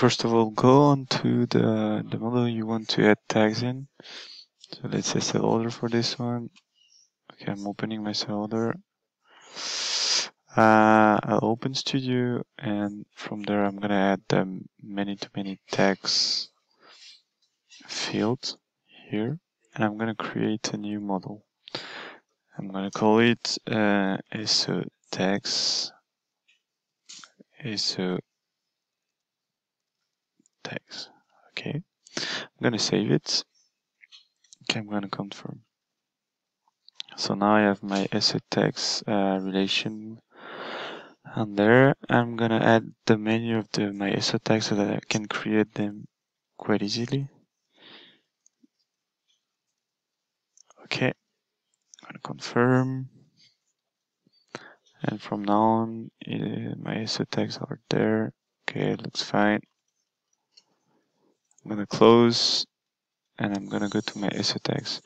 first of all, go on to the, the model you want to add tags in. So let's say sale order for this one. Okay, I'm opening my sale order. Uh, I'll open Studio and from there I'm gonna add the many-to-many tags field here and I'm gonna create a new model. I'm gonna call it uh, ISO tags ISO tags. Okay, I'm gonna save it. Okay, I'm gonna confirm. So now I have my asset tags uh, relation and there I'm gonna add the menu of the my asset tags so that I can create them quite easily. Okay, I'm gonna confirm. And from now on, uh, my asset tags are there. Okay, looks fine. I'm gonna close and I'm gonna go to my asset tags.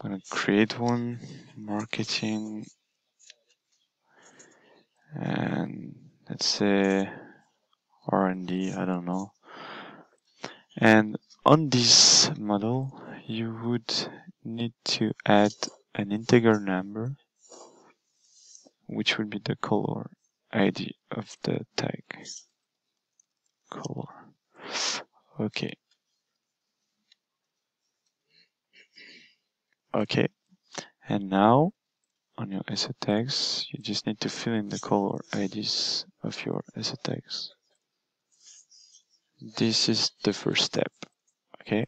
I'm gonna create one, marketing, and let's say R&D, I don't know. And on this model, you would need to add an integer number, which would be the color ID of the tag. Okay. Okay. And now on your asset tags, you just need to fill in the color IDs of your asset tags. This is the first step. Okay.